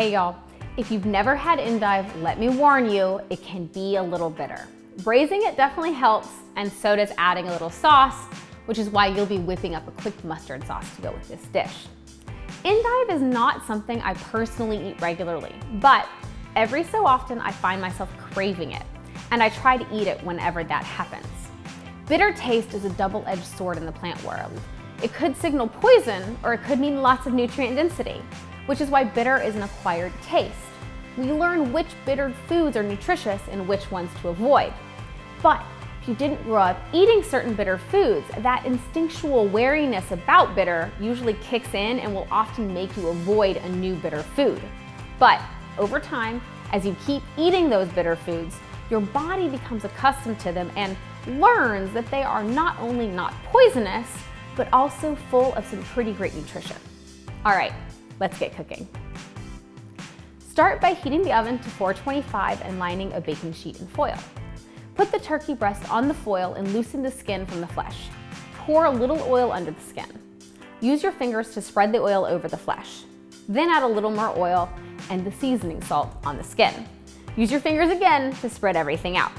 Hey y'all, if you've never had endive, let me warn you, it can be a little bitter. Braising it definitely helps, and so does adding a little sauce, which is why you'll be whipping up a quick mustard sauce to go with this dish. Endive is not something I personally eat regularly, but every so often I find myself craving it, and I try to eat it whenever that happens. Bitter taste is a double-edged sword in the plant world. It could signal poison, or it could mean lots of nutrient density, which is why bitter is an acquired taste. We learn which bitter foods are nutritious and which ones to avoid. But if you didn't grow up eating certain bitter foods, that instinctual wariness about bitter usually kicks in and will often make you avoid a new bitter food. But over time, as you keep eating those bitter foods, your body becomes accustomed to them and learns that they are not only not poisonous, but also full of some pretty great nutrition. All right, let's get cooking. Start by heating the oven to 425 and lining a baking sheet in foil. Put the turkey breast on the foil and loosen the skin from the flesh. Pour a little oil under the skin. Use your fingers to spread the oil over the flesh. Then add a little more oil and the seasoning salt on the skin. Use your fingers again to spread everything out.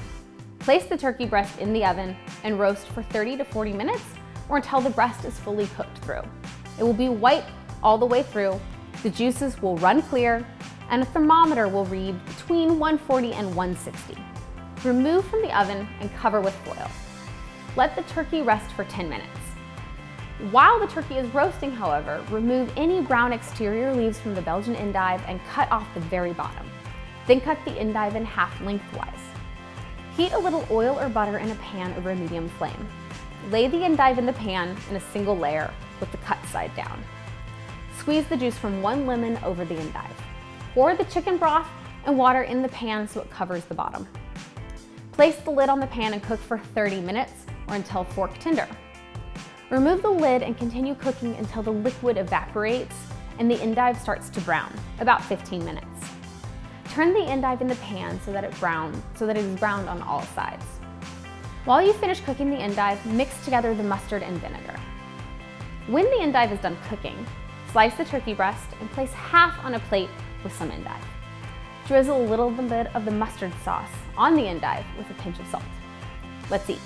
Place the turkey breast in the oven and roast for 30 to 40 minutes or until the breast is fully cooked through. It will be white all the way through, the juices will run clear, and a thermometer will read between 140 and 160. Remove from the oven and cover with foil. Let the turkey rest for 10 minutes. While the turkey is roasting, however, remove any brown exterior leaves from the Belgian endive and cut off the very bottom. Then cut the endive in half lengthwise. Heat a little oil or butter in a pan over a medium flame. Lay the endive in the pan in a single layer with the cut side down. Squeeze the juice from one lemon over the endive. Pour the chicken broth and water in the pan so it covers the bottom. Place the lid on the pan and cook for 30 minutes or until fork tender. Remove the lid and continue cooking until the liquid evaporates and the endive starts to brown, about 15 minutes. Turn the endive in the pan so that it brown, so that it is browned on all sides. While you finish cooking the endive, mix together the mustard and vinegar. When the endive is done cooking, slice the turkey breast and place half on a plate with some endive. Drizzle a little bit of the mustard sauce on the endive with a pinch of salt. Let's eat.